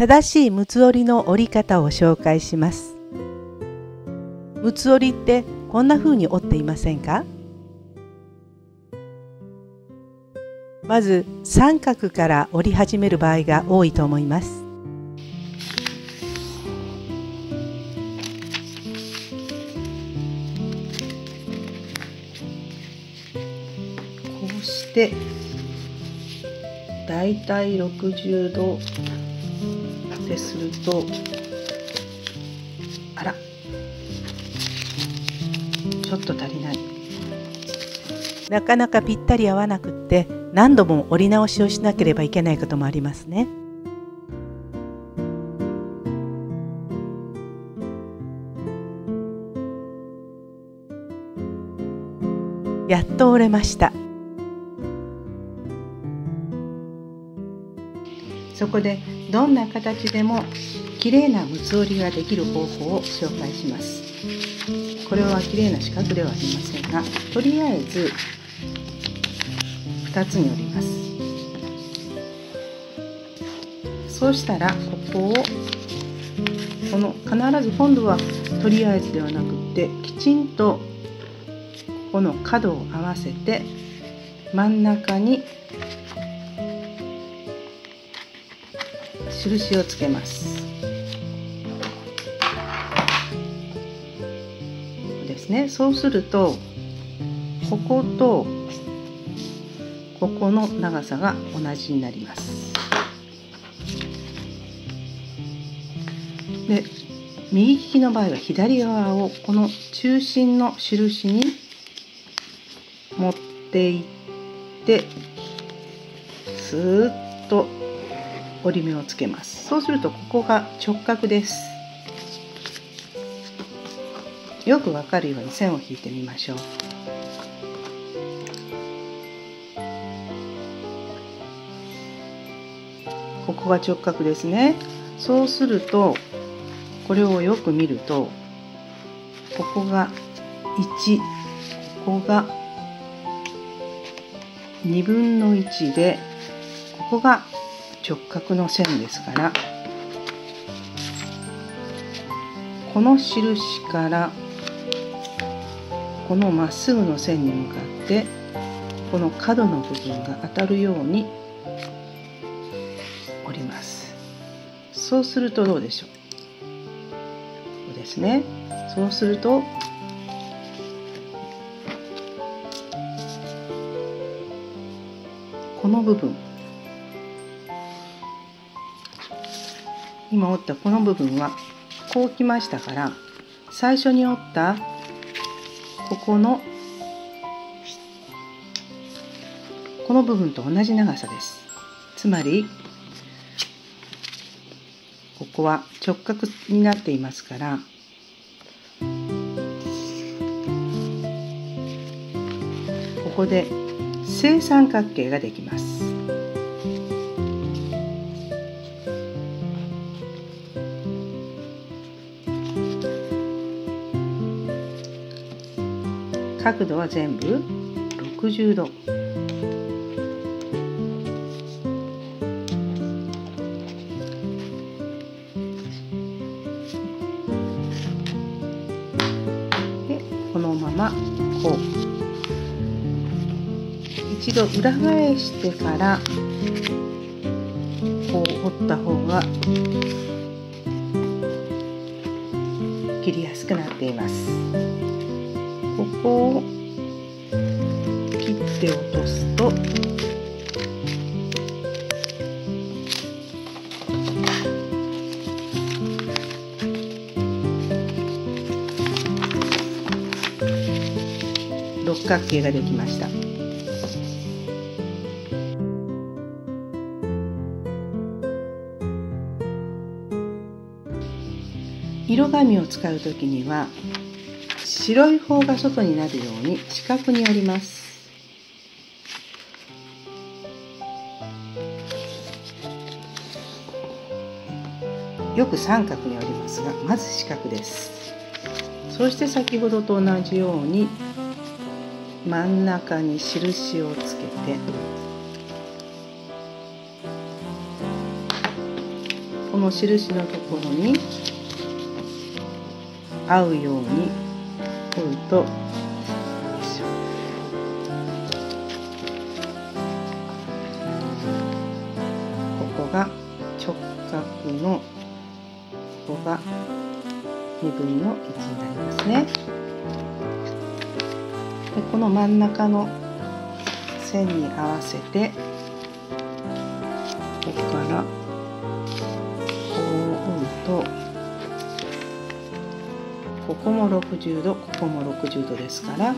正しい六つ折りの折り方を紹介します。六つ折りってこんな風に折っていませんか？まず三角から折り始める場合が多いと思います。こうしてだいたい60度でするとあら。ちょっと足りない。なかなかぴったり合わなくって何度も折り直しをしなければいけないこともありますね。やっと折れました。そこでどんな形でも綺麗な六つ折りができる方法を紹介します。これは綺麗な四角ではありませんがとりあえず2つに折ります。そうしたらここをこの必ず今度はとりあえずではなくってきちんとこの角を合わせて真ん中に印をつけます。ですね。そうするとこことここの長さが同じになります。で右利きの場合は左側をこの中心の印に持っていってスーッと折り目をつけます。そうするとここが直角です。よくわかるように線を引いてみましょう。ここが直角ですね。そうするとこれをよく見るとここが1ここが2分の1でここが直角の線ですからこの印からこのまっすぐの線に向かってこの角の部分が当たるように折ります。そうするとどうでしょう？こうですね。そうするとこの部分今折ったこの部分はこうきましたから最初に折ったここのこの部分と同じ長さです。つまりここは直角になっていますからここで正三角形ができます。角度は全部60度でこのままこう一度裏返してからこう折った方が切りやすくなっています。こを切って落とすと。六角形ができました。色紙を使うときには白い方が外になるように四角に折ります。よく三角に折りますがまず四角です。そして先ほどと同じように真ん中に印をつけてこの印のところに合うように折るとここが直角のここが2分の1になりますね。でこの真ん中の線に合わせてここからここも60度ここも60度ですから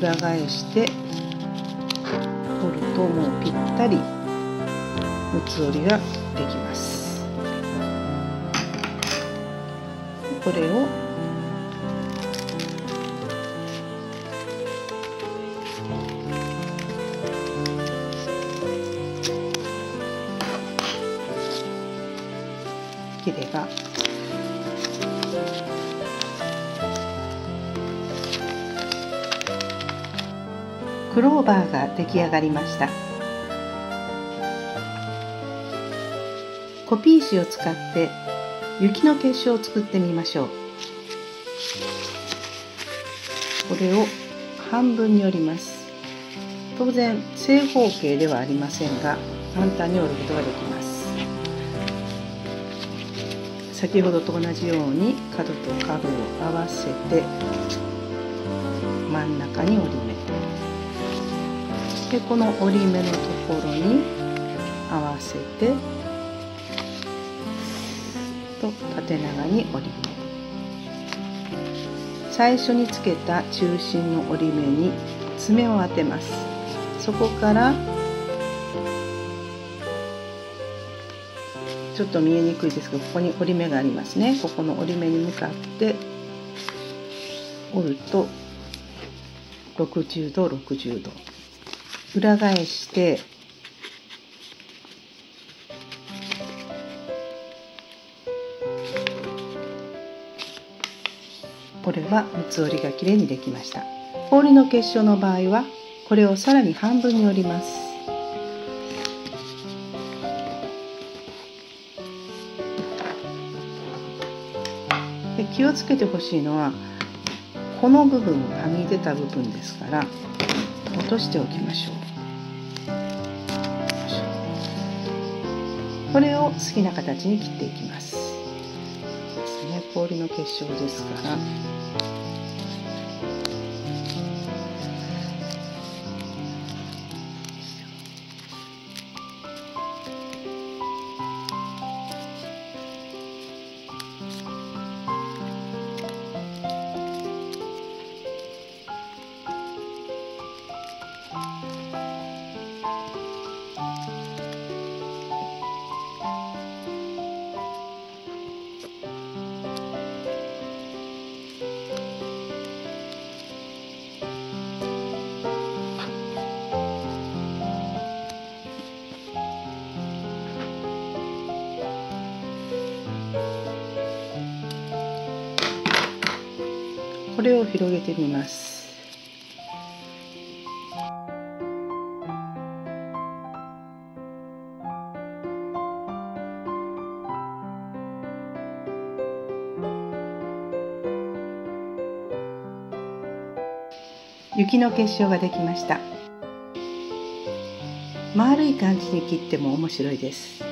裏返して折るともうぴったり三つ折りができます。これをクローバーが出来上がりました。コピー紙を使って雪の結晶を作ってみましょう。これを半分に折ります。当然正方形ではありませんが簡単に折ることができます。先ほどと同じように角と角を合わせて真ん中に折り目でこの折り目のところに合わせてと縦長に折り目。最初につけた中心の折り目に爪を当てます。そこからちょっと見えにくいですけどここに折り目がありますね。ここの折り目に向かって折ると60度60度。裏返してこれは三つ折りがきれいにできました。氷の結晶の場合はこれをさらに半分に折ります。で気をつけてほしいのはこの部分はみ出た部分ですから落としておきましょう。これを好きな形に切っていきます。ですね。氷の結晶ですからこれを広げてみます。雪の結晶ができました。丸い感じに切っても面白いです。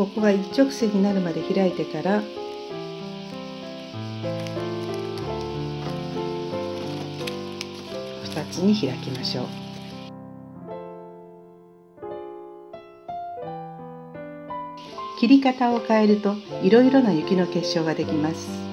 ここが一直線になるまで開いてから2つに開きましょう。切り方を変えるといろいろな雪の結晶ができます。